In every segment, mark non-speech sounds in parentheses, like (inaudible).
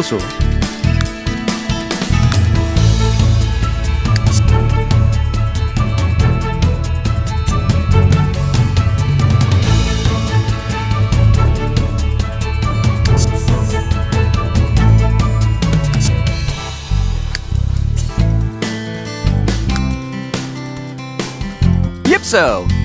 So so.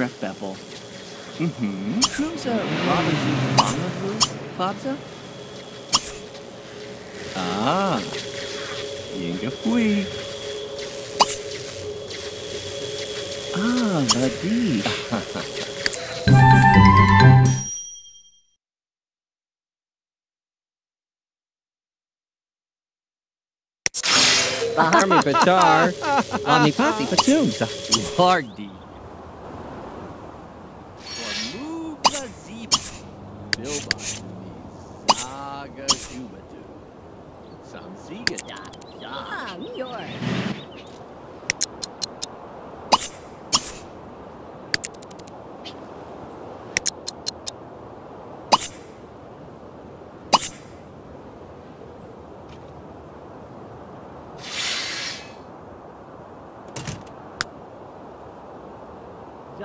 Gref Beppel. Mhm. Cruza Robinson Mamavu Plaza? Ah. Yinga Fui. Ah, Vadi. Army Batar, Omnipati Patumsa, Lardi.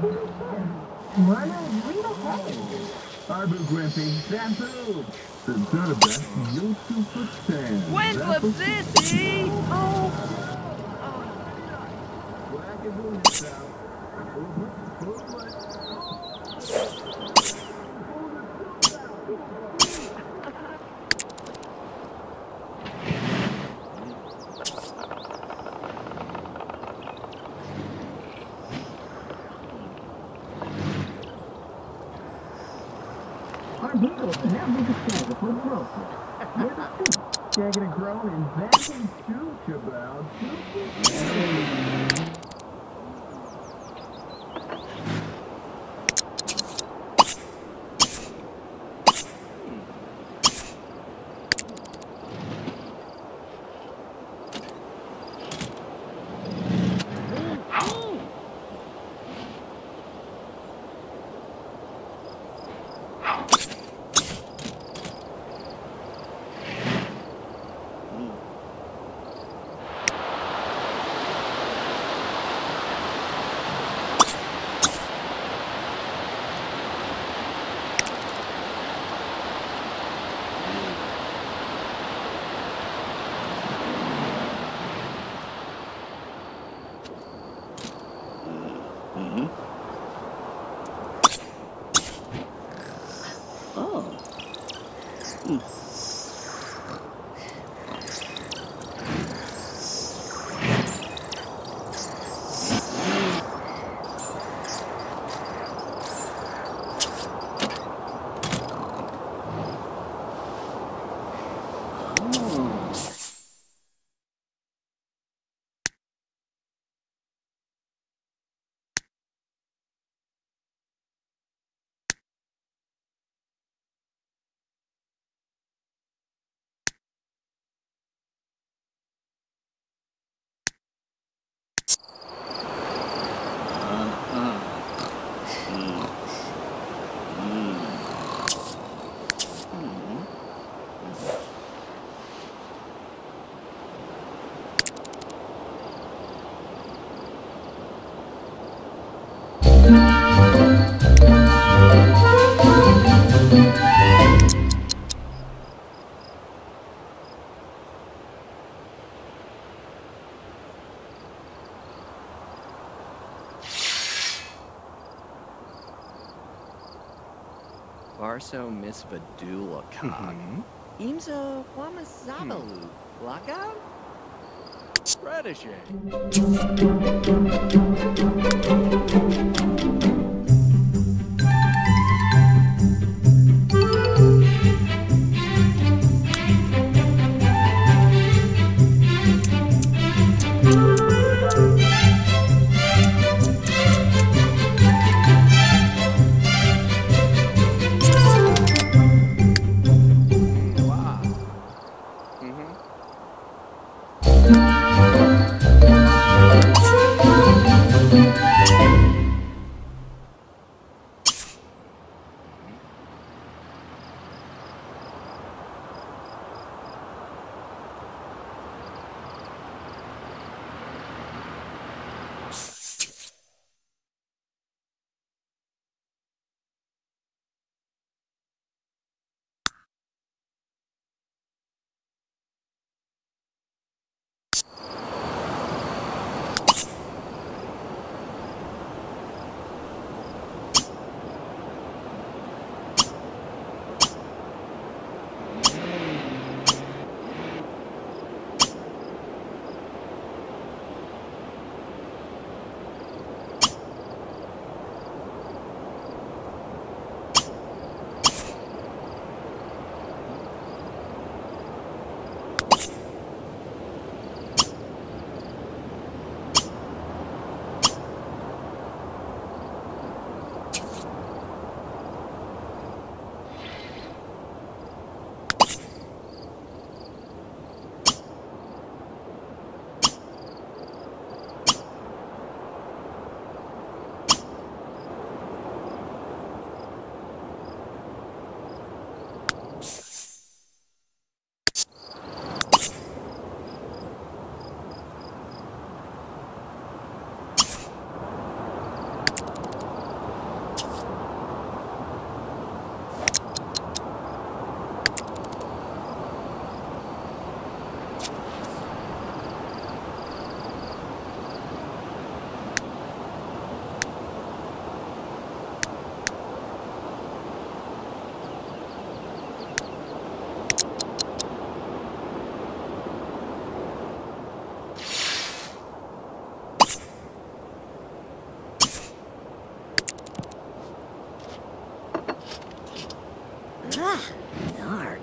County. Arbu Grimpy, Bamboo. The best you super stand. Windlip Sissy! Oh! Wackadoo Barso Misvadula Kog. Mm-hmm. Imzo Wamazabalu. Hmm. Lockout? Redishay. Wow. Ah, dark.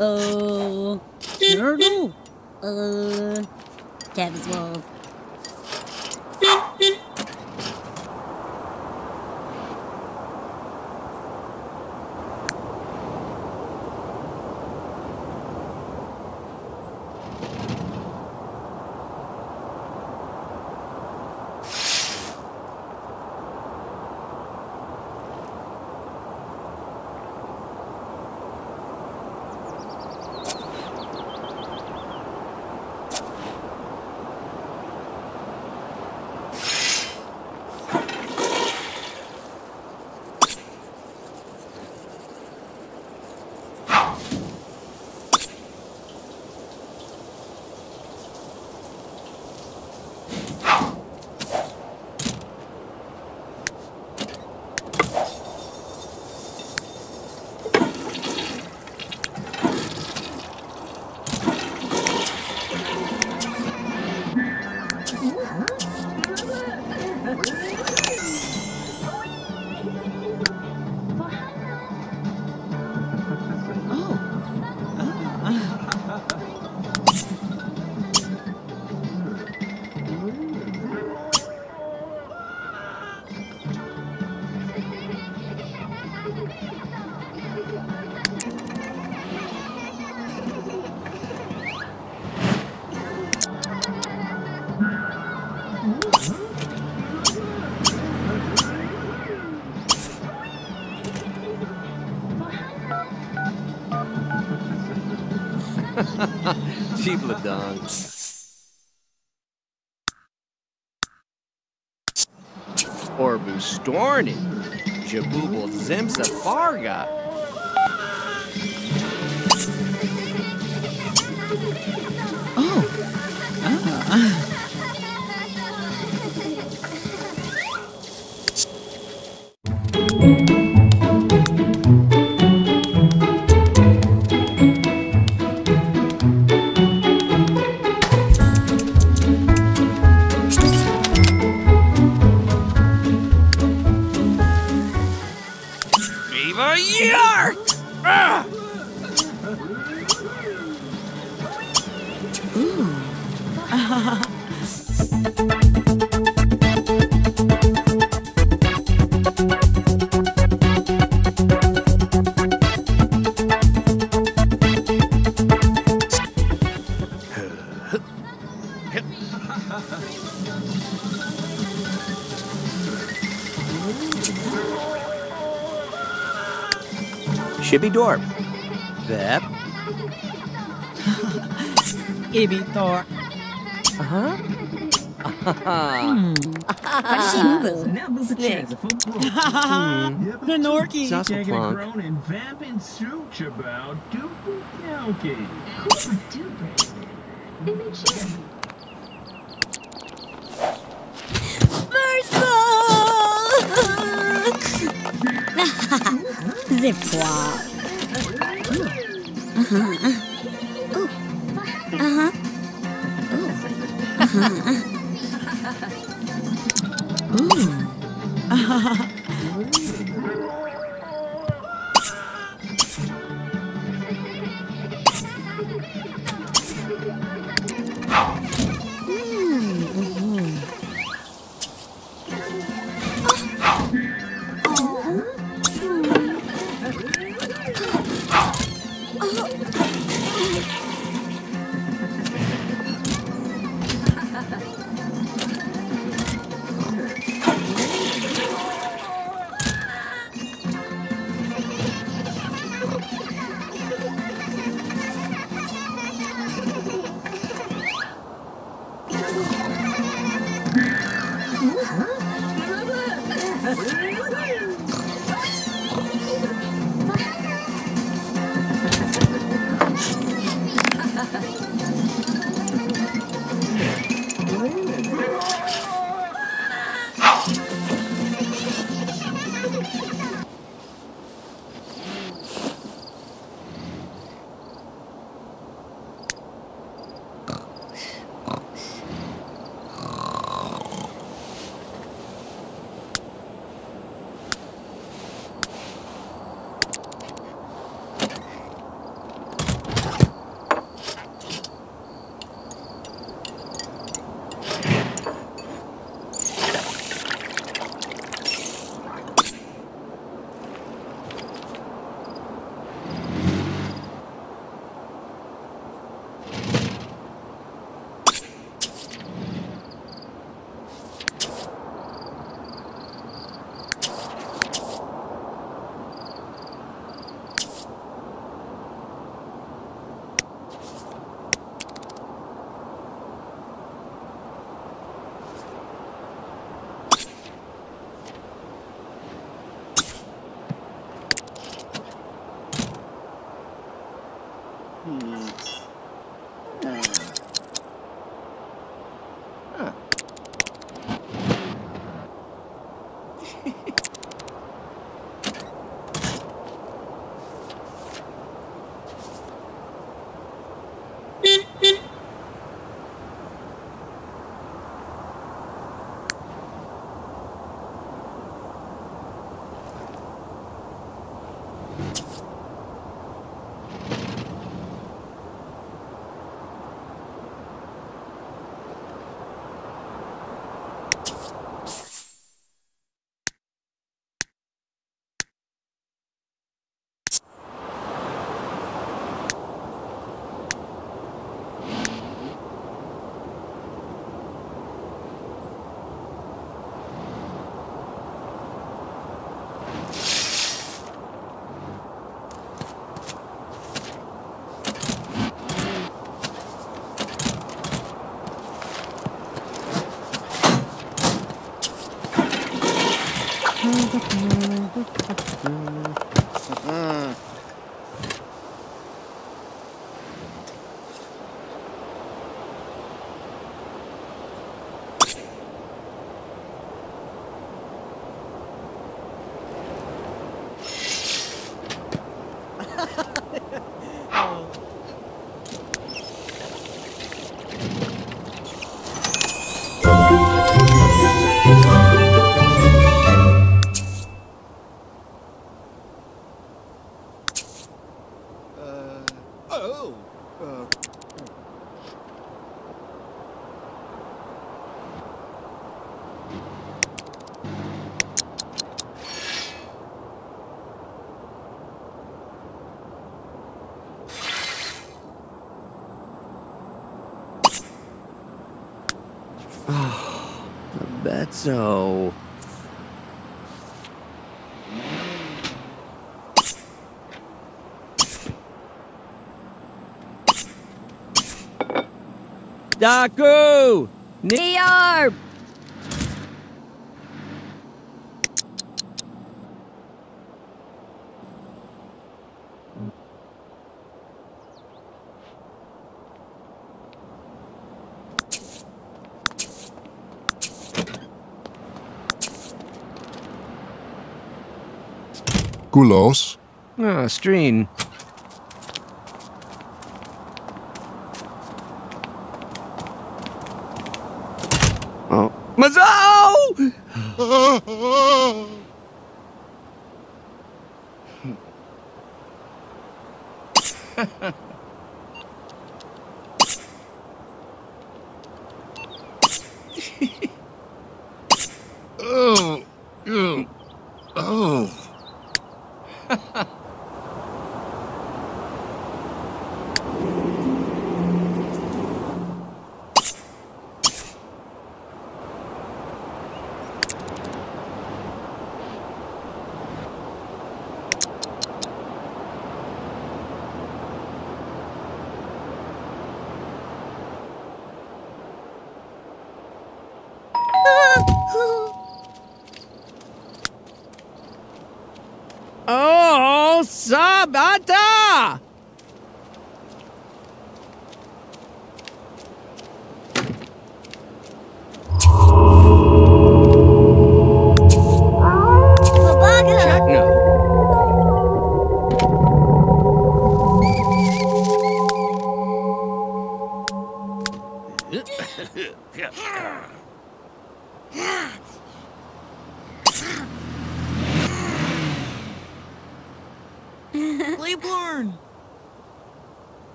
Uh, (laughs) turtle? Uh, Tabby's wolf. Jibladon. Orbu Storny. Jabubal Zimsa Brooke. Nanorki. Sauce Taking a plunk. grown and vamping such about Dooku Kelky. Zip Betso. Daku! Gulos. Ah, Streen.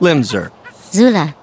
Limzer. Zula.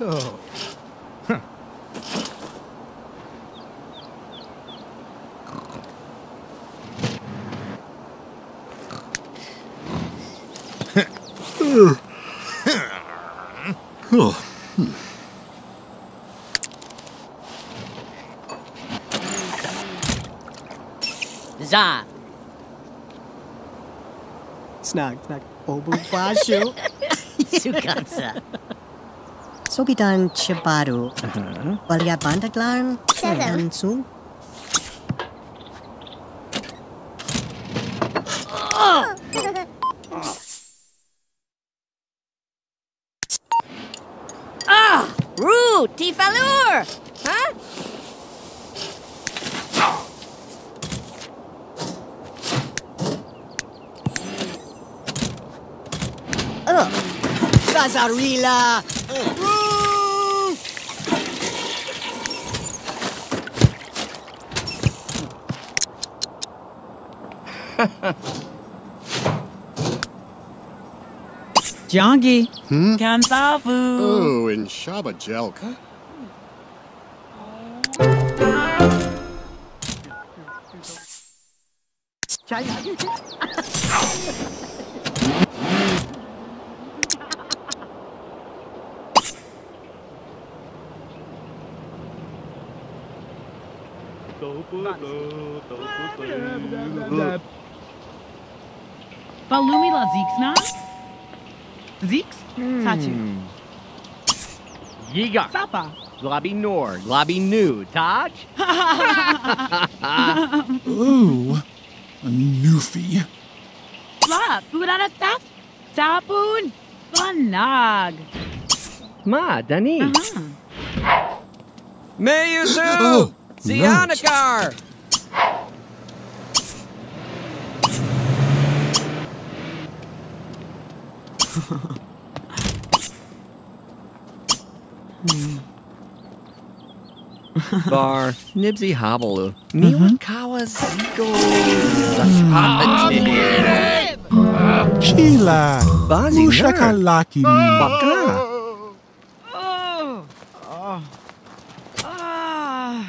Oh. Oh. Za. Snag, snag. Obu Basho. (laughs) Sukansa. Sobidan Chibaru. Walia Bandaglan. Seven. Su. Roo, Tifalur. Huh? Sazarila. Jongi. Hmm? Kansafu. Oh, in Shaba Jelka. Balumila Zeeks Zeeks? Hmm. Satu. Yiga. Sapa. Globby Nord. Globby New. Taj? Ooh, a newfie. La. Puranatak. Sapun. Banag. Ma, Dani. Uh-huh. Aha. Mayuzu! Oh, Sianakar! Hmm. Bar, Nibsy Hobble, Miwakawa mm-hmm. Ziko, Zashpapati, ah, ah, Sheila, Bazi Ner, Mushakalaki Baka. Ah.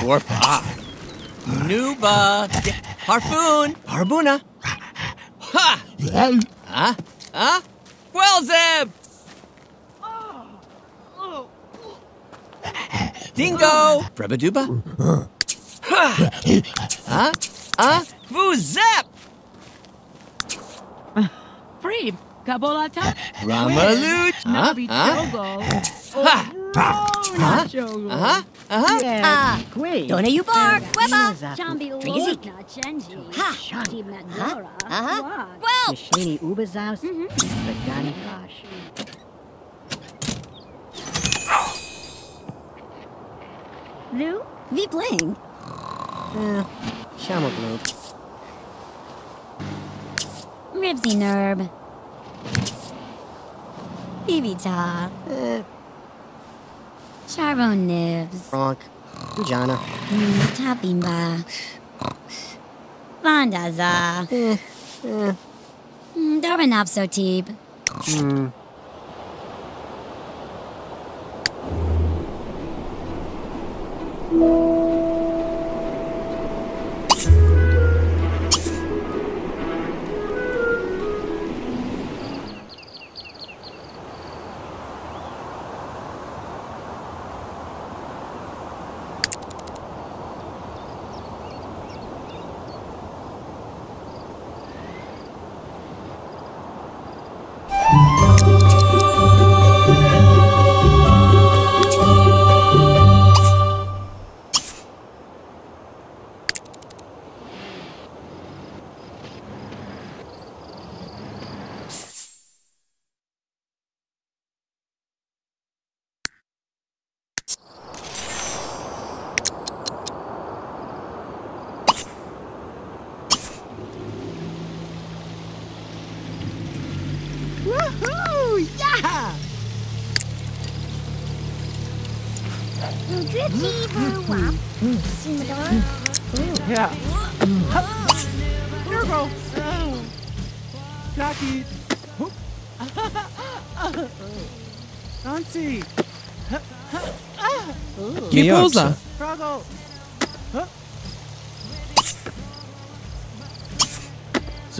Warpa, Nuba, Harpoon, Harbuna, Ha! Huh? Huh? Well, Zeb! (laughs) Dingo! Brebaduba? Ha! Huh? Huh? Vuzep! Free. Kabolata. Ramalut! Huh? Nabi Huh? Jogo. Ha! Huh? Oh, Jogo. Uh-huh? Ah. Queen. Dona you bark. Weba. Drigazik. Ha. Huh? Uh-huh. Well. Mishini Ubazaus. Bagani Kosh. Lou? Vi playing. Eh, Shamoglu. Ribsy Nerb. Bibita. Eh, Charbon Nibs. Bronk. Ujana. Tapimba. Vandaza. Eh, eh, Darbanopsotib. hmm. Woohoo!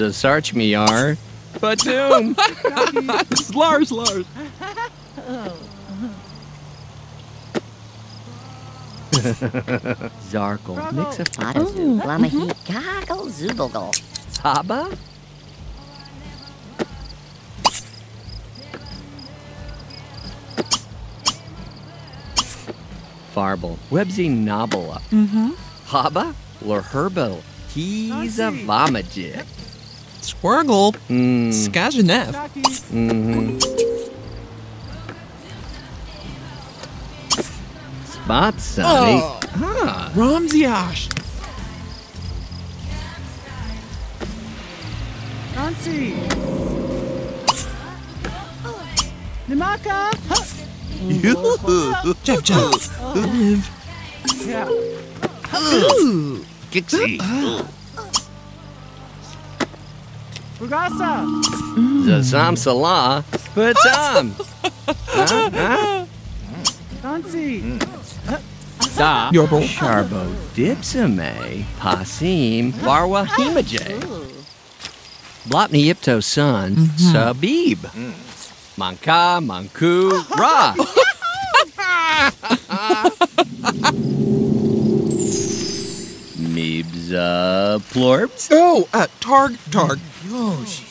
Zasarch Miar. Batum. (laughs) Lars, Lars. Zarkle. Mix of Badazu, Blamahi, Goggle, Zubogle. Haba. Farble. Websy Nobula. Mm-hmm. Haba. Lurherbal. He's a Nancy. Vomajig. Squirgle. Mm. Skajanef. Mm-hmm. Spot Sonny. Oh. Huh. Ramziash. Nancy. Nimaka. Huh. (laughs) Jeff, Jeff. Liv. Yeah. Gixie. Fugasa. Zasam Salah. Batum. huh? Huh? Nancy. Da. Yorbel. Sharbo Dipsame. Pasim. Barwa Hemajay. Blopney Yipto son. Mm-hmm. Sabib. Manka. Manku. Ra. (laughs) Meebs. Plorps. Oh, uh, Targ, Targ. Yosh.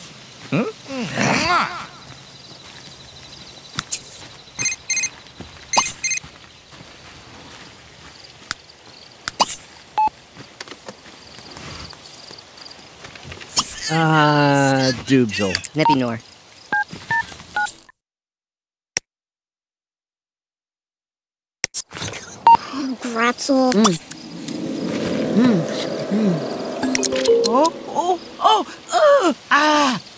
Ah, Doobsel. Nippy Nor. Gratzel. Oh, oh, oh, uh, ah. Go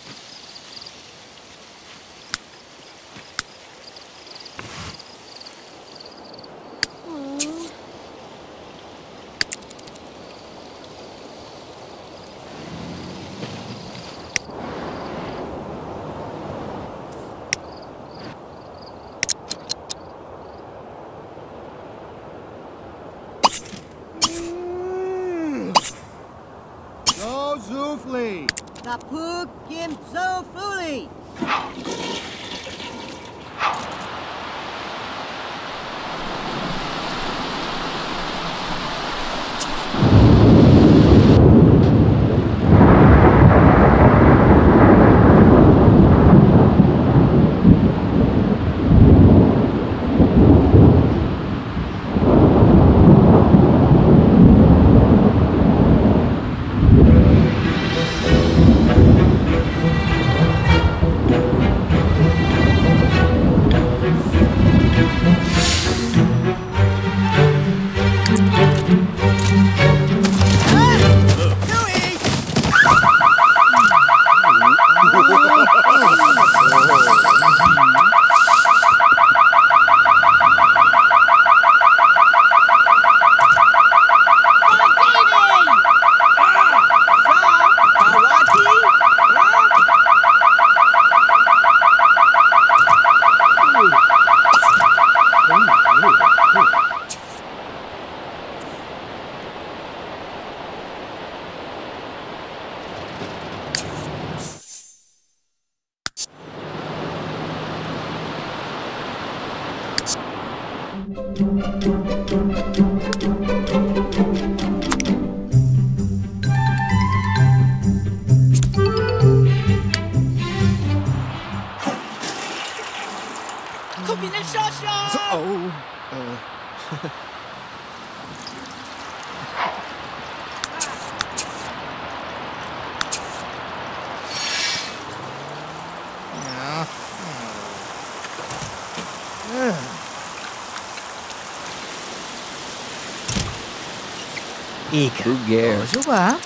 이거 어, 좋아.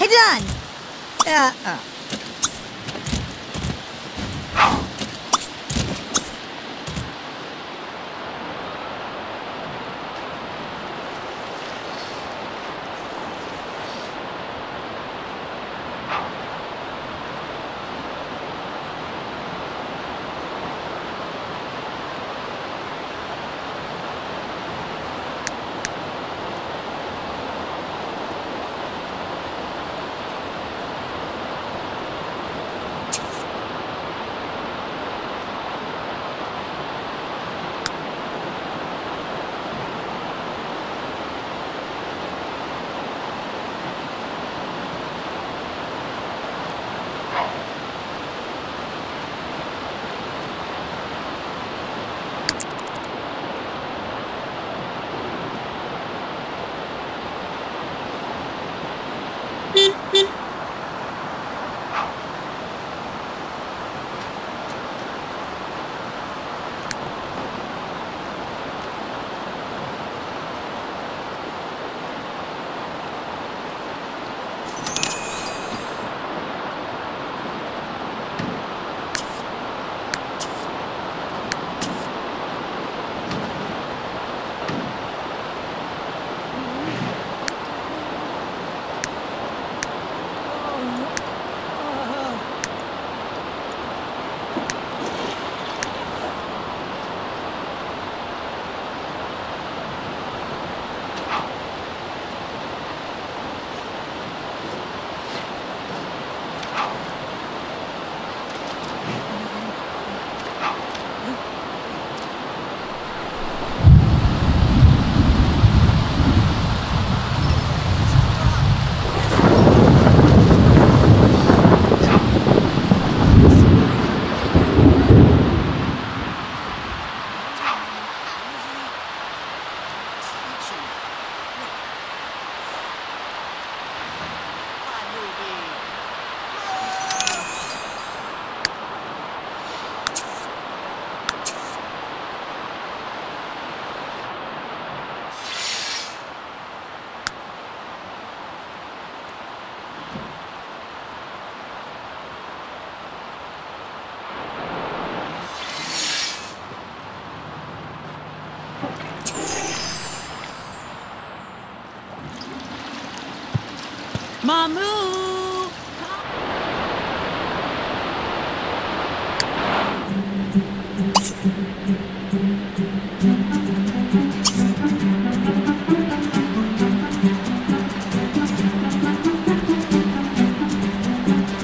회전. 야, 아, 어. Welcome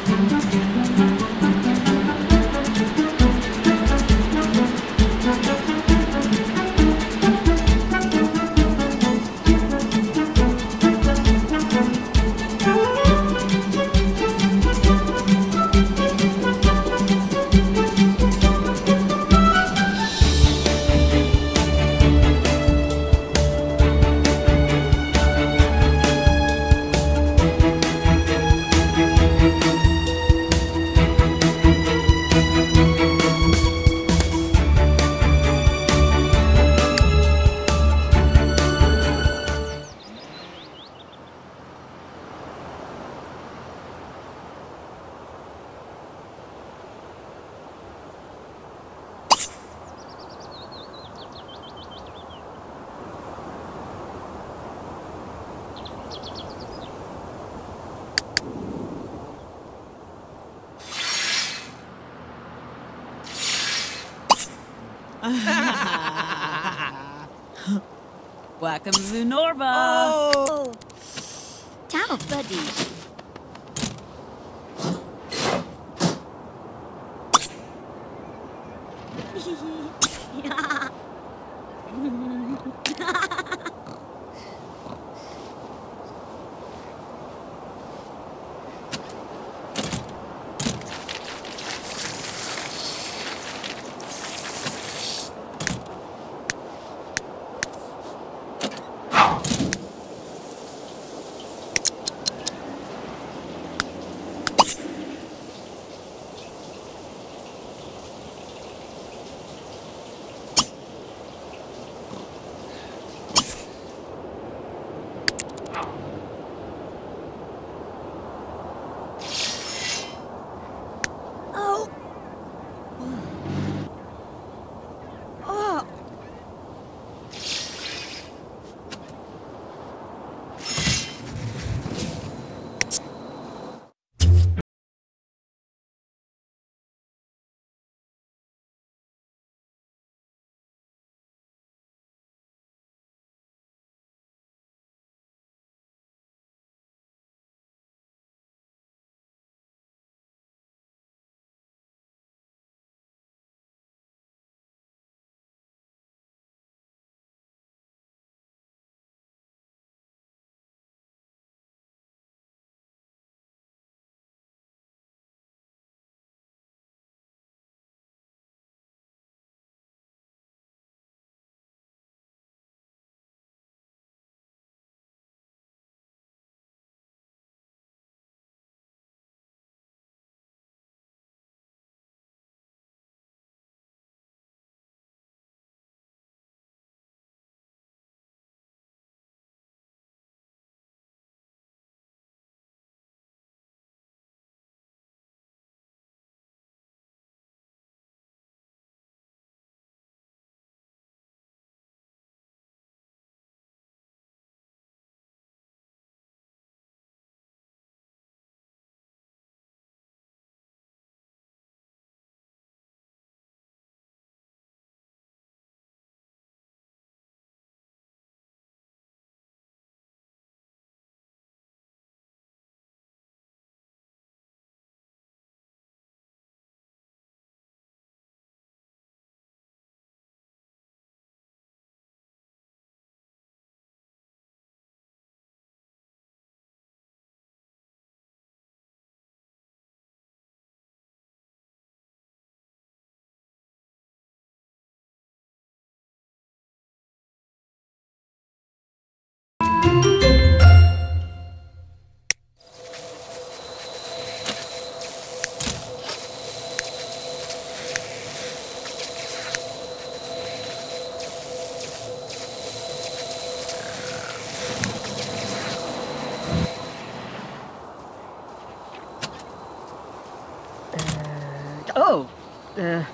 呃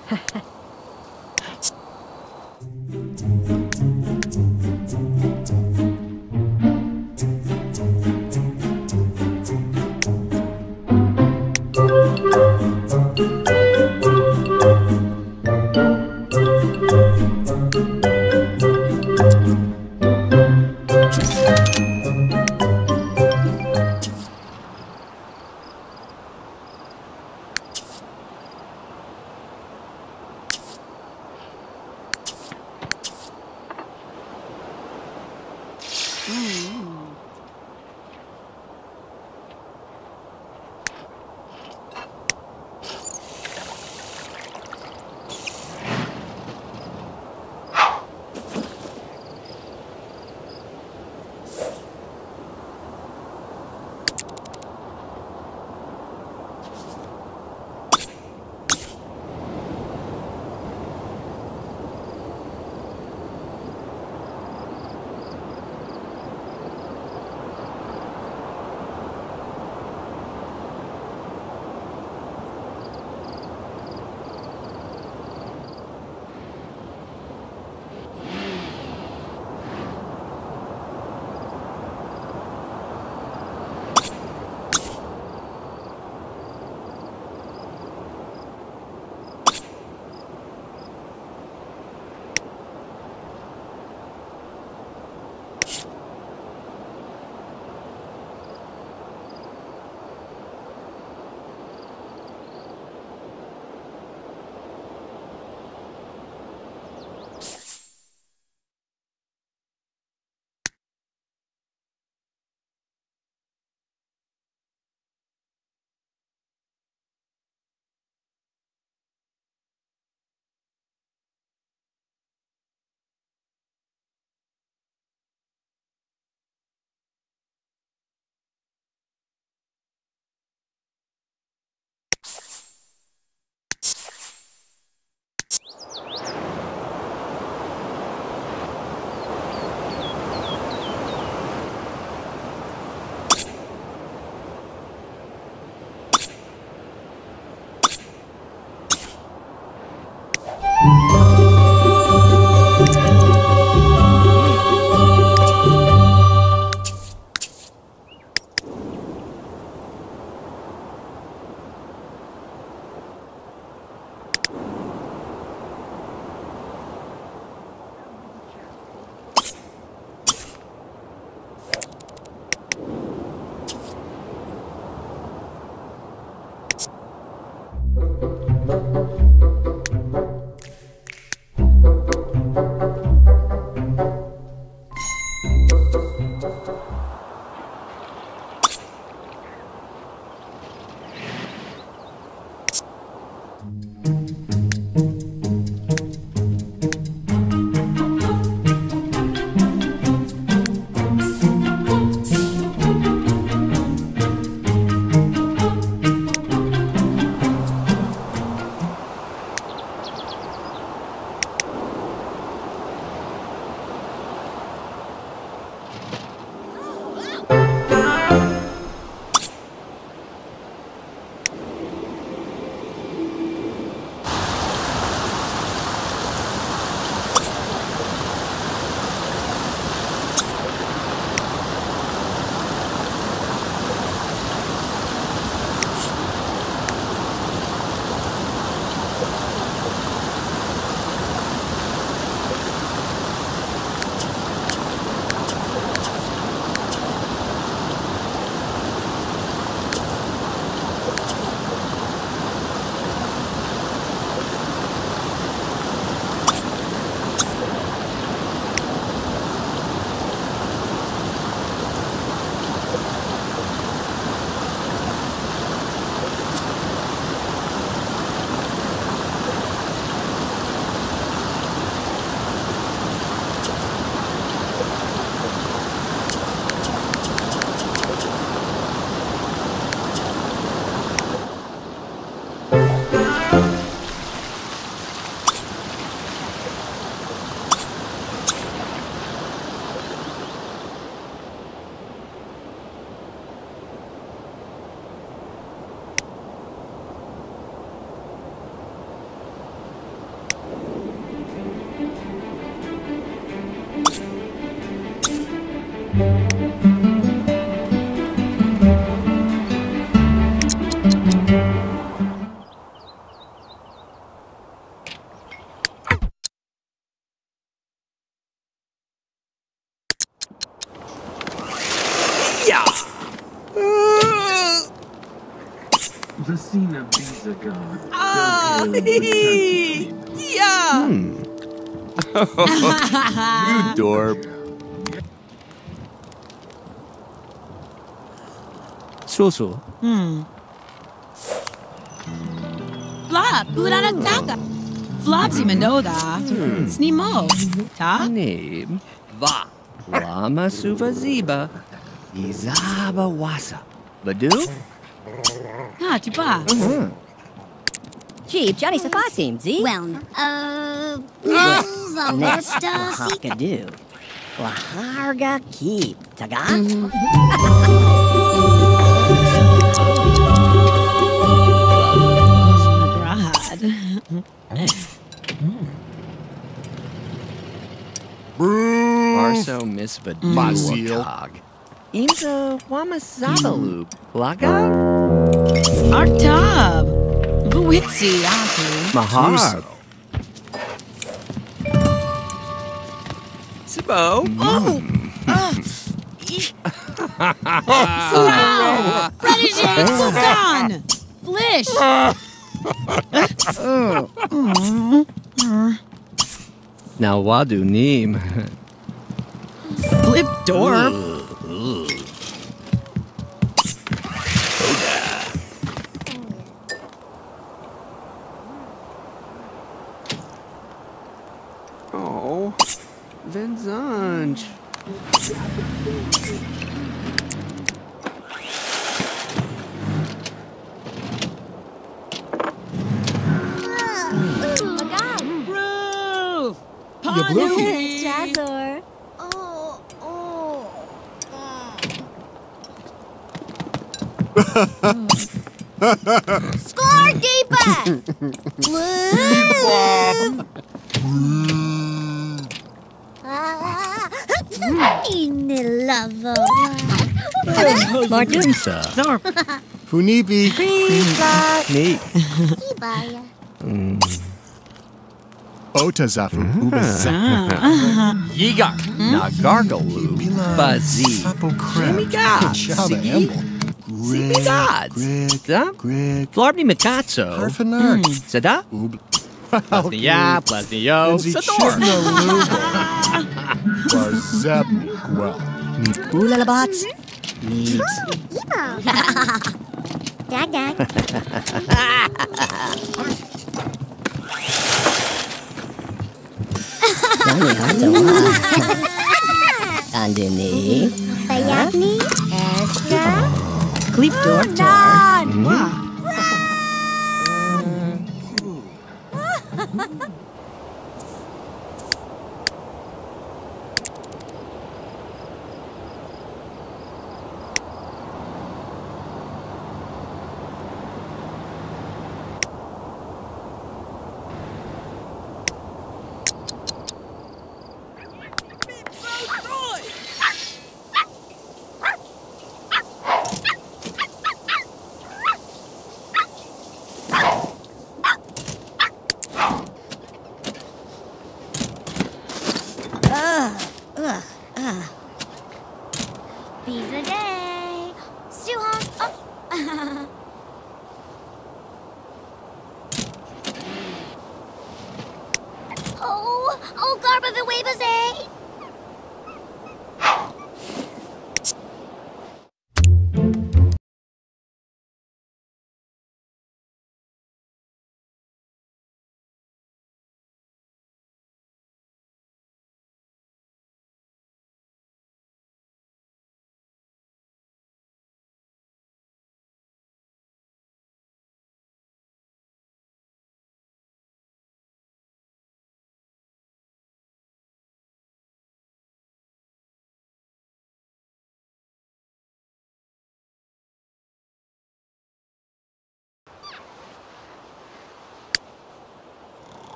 Vasina Bizagon. Ah, (laughs) yeah. Hmm. (laughs) You dorp. Susu. Hmm. Flop, Burana Taka. Flopsy Mendoza. Hmm. Snimo. Ta? Name. Va. Lama suva ziba. Izaba wasa. Badu? Ah, Tupa. Mm-hmm. Gee, Johnny Safasim, Z. Well, uh, Nest, Vista Hakadoo. Laharga Keep. Taga? Mm. Brad. Marso misva Mazil. Mm. duotog. Imza wamazabalu. Laga? Mm. Artab. Vuitsi, Atu. Mahar. Sibo. Oh, uh, (laughs) wow! Protege oh. Sultan! Flish! (laughs) Oh. Now wadu neem. Flip door. Oh, Venzange. Roof! Yabluki. Jazzor. Oh, (laughs) oh. Score, Deepa! (laughs) Inilavo. Martinsa. Funibi. Neat. Ibaya. Otazafu. Mm-hmm. Ubaza. Yigar. Hmm? Nagargalu. Bazi. Sapo crab. Shimigad. Shaba Sigi. Emble. Sibigads. Greg. Da? Greg. Flarbni Mikatso. Parfanark. Sada? Ubl. Plasnia. (laughs) Plasnio. Enzi Sador. Chivna Lubo. Barzebni. Gwel. Oolalabats. Needs. Dag, dag. Nani Hatawa. (laughs) Andini. Bayagni. Estra. Clip door. Oh, Dan. Pizza mm-hmm. (laughs)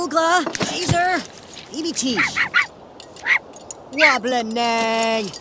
Nugla, Laser, EBT. Wobblenang.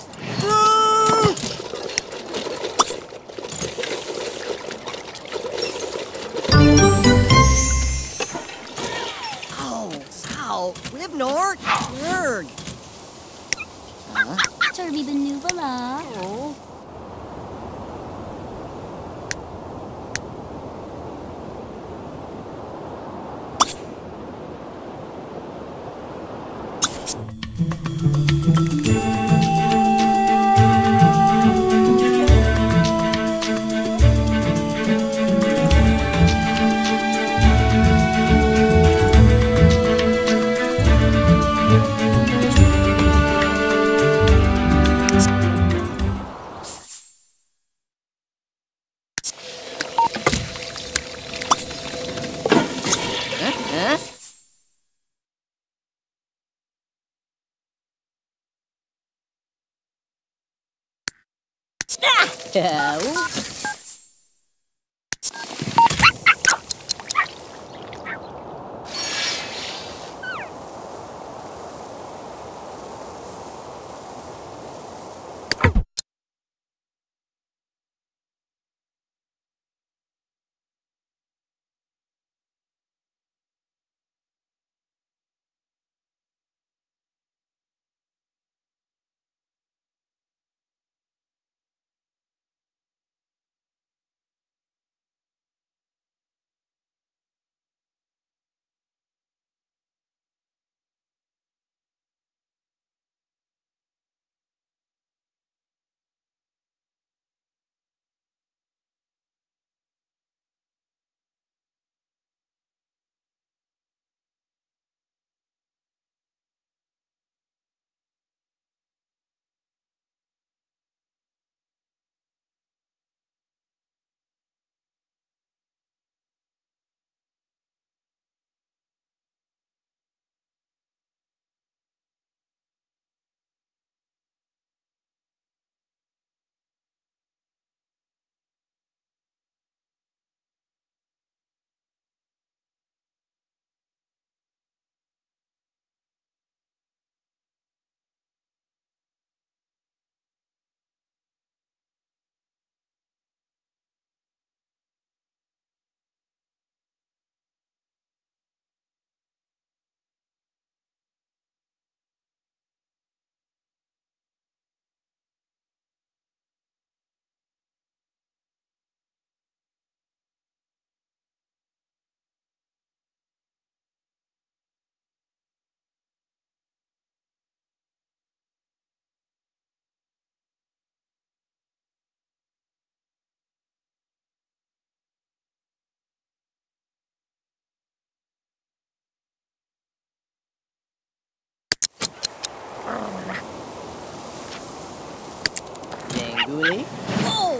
Ganguli. Oh!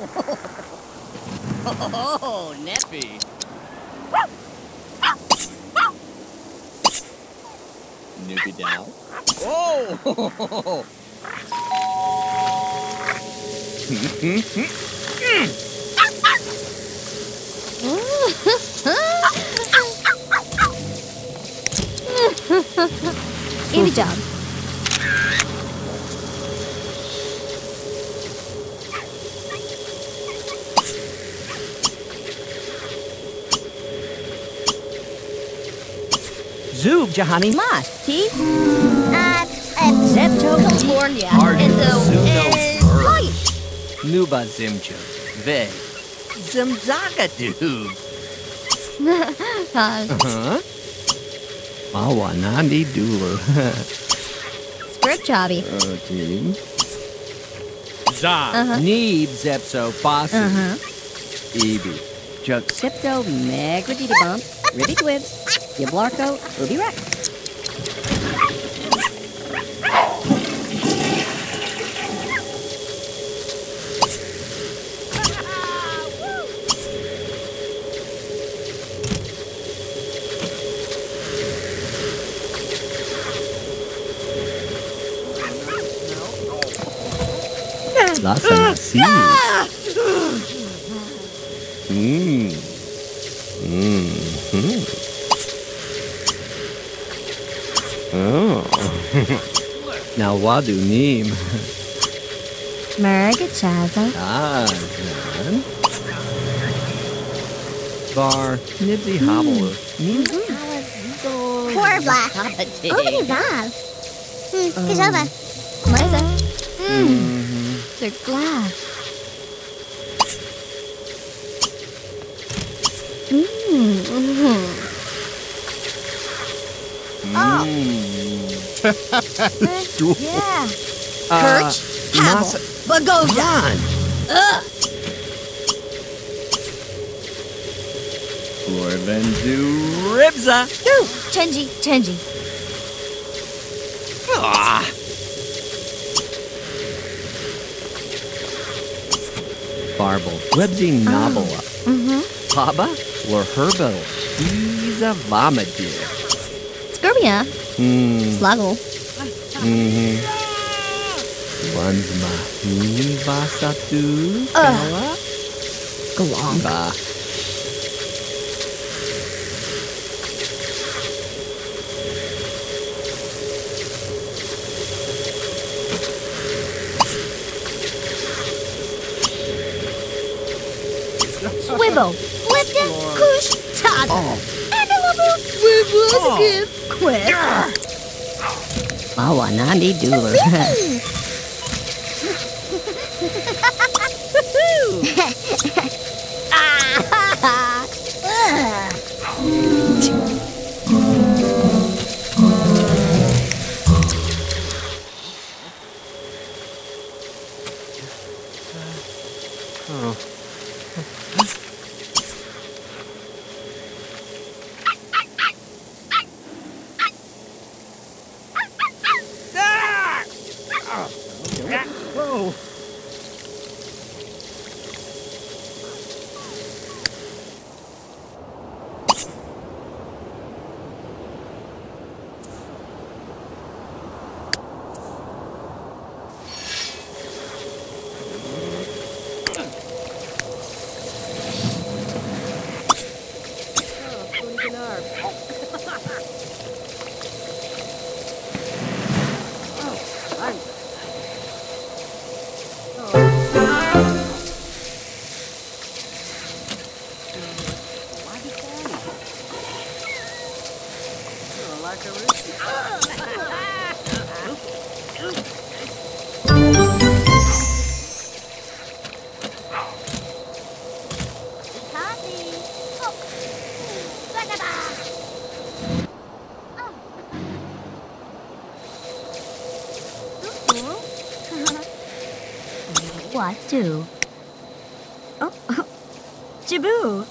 Oh, Neffy. Noogie Dow. Oh! Good job. Jahani Mas. T. Uh, Zepto. California. Arden And so, Zuno uh, Bird. right. Nuba Zimjo. Ve. Zimzagadoo. Uh, (laughs) Huh? Mawanandi Doodle. (laughs) script jobby. Okay. Za. Uh-huh. Neeb Zepso Bossu. Uh-huh. Ebi. Juk. Septo Magradita Bump. Ribby Twibs. Yablarko Ubi Rex. That's awesome. Ah! Oh. (laughs) now wadu neem. Mergachaza. Ah, good. Var nibsy hobble. Neem. Corbla. Ogni Val. Hmm, Kajova. Liza. Hmm. They're glass. Mmm. Oh. yeah. Uh, Perch. Masa. Bagoda. Ugh. Orvendu ribza. Ooh, Chenji, Chenji. Ah. Barble. Websy nobula. Mm-hmm. Paba or herbal. He's a vomited. Scorbia. Hmm. Sluggle. Mm-hmm. One's mahin vasatu. Ugh. Glonk. Bah. Swibble. Lifton. Kush. Taza. Antelope. Wibbles. Give. Quip. Awanandi doer. Do? Oh, (laughs) Jaboo.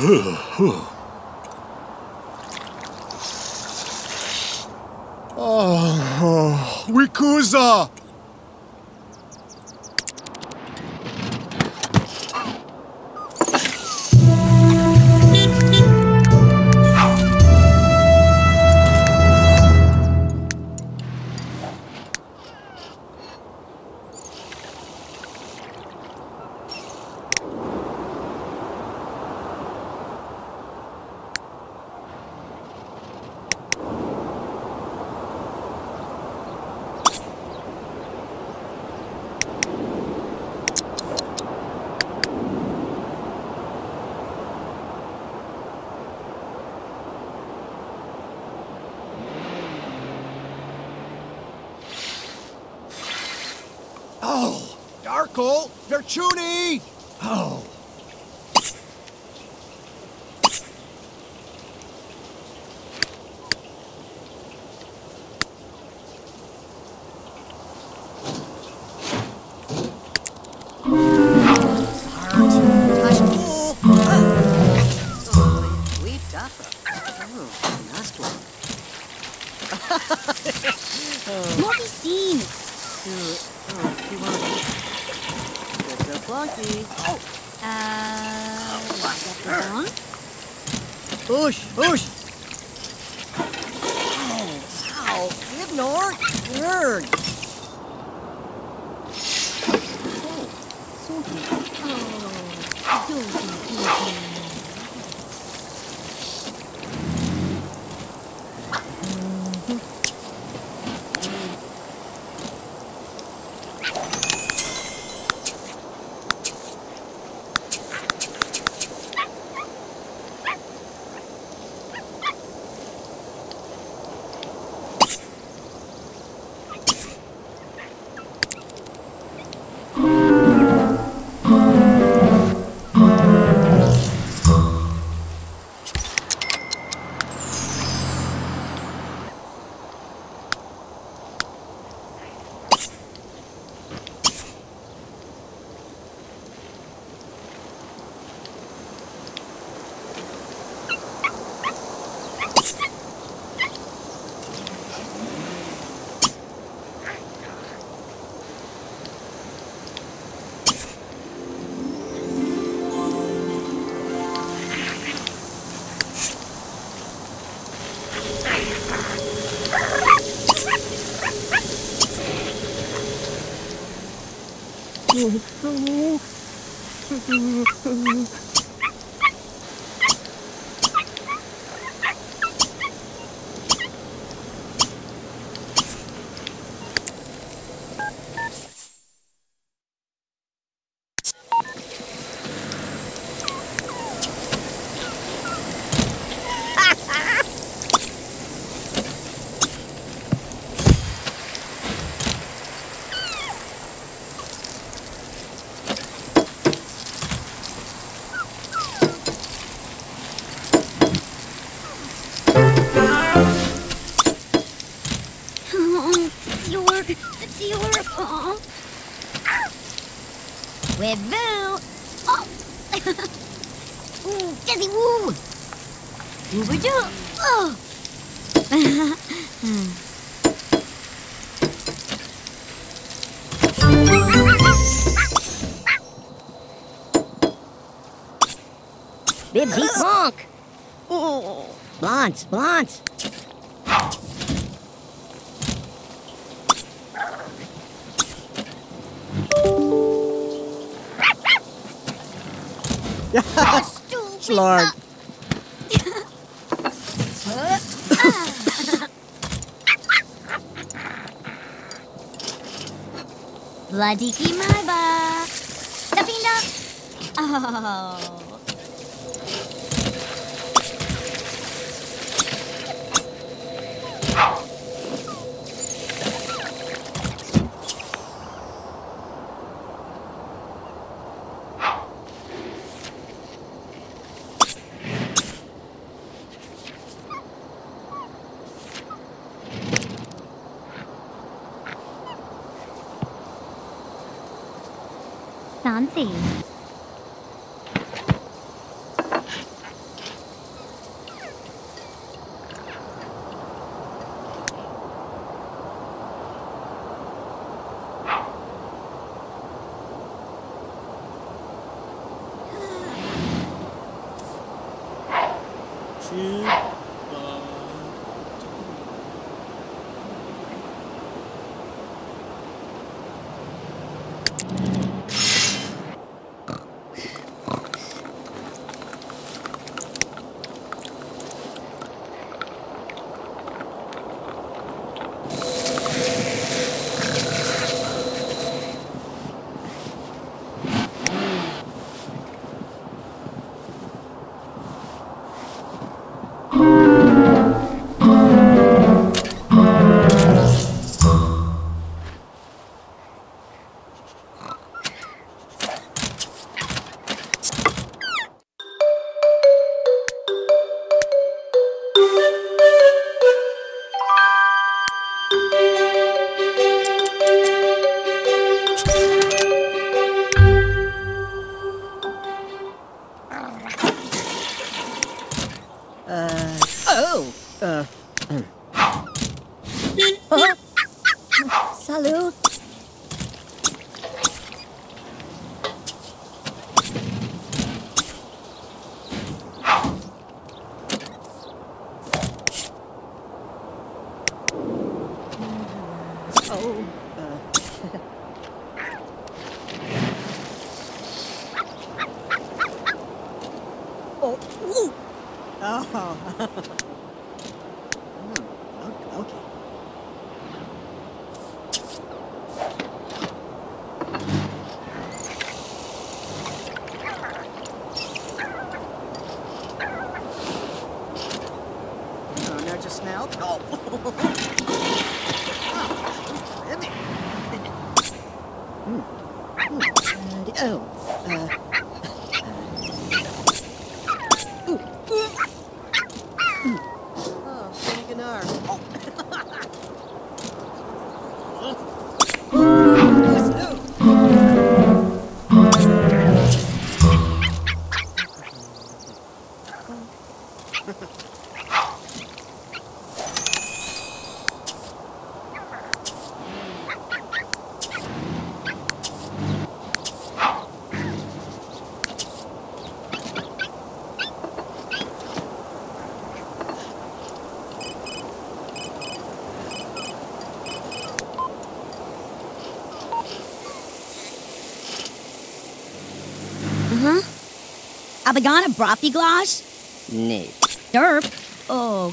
Oh, Oh, うん。Blonce. Stupid. Slard. Vladiki Maiba. Oh. Fancy. Aan een brothyglas? nee. Derp. Oh,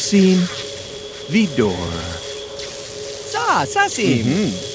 Pergasafi? Lahaza. Vert? Asim. Vidor. Sa, Sasim. Mhm.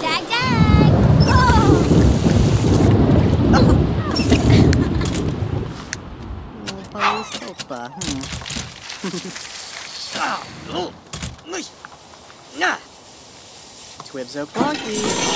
Dag, dag! Oh! Palisopa. Twibs O'Clonky.